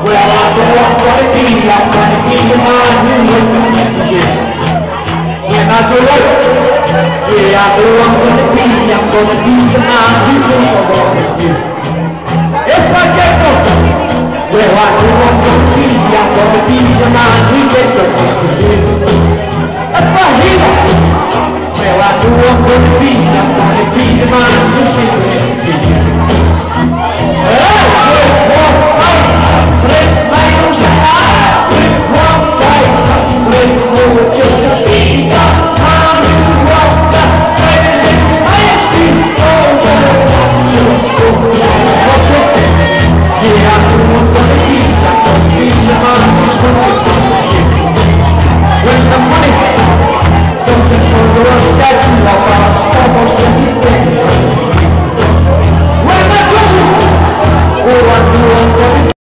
Well, I don't want to be, I'm gonna be the man who looks at you. When I grow up, yeah, I know I'm gonna be, I'm gonna be the man who looks at you. If I get up, well, I know I'm gonna be, I'm gonna be the When